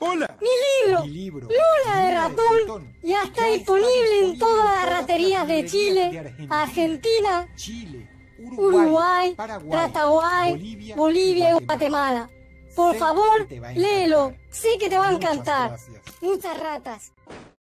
Hola. Mi libro, Mi libro, de Ratón, ya está ya disponible en todas las raterías de Chile, de Argentina, Chile, Uruguay, Paraguay, Bolivia, Bolivia y Guatemala. Por favor, léelo. Sé que te va a encantar. Muchas ratas.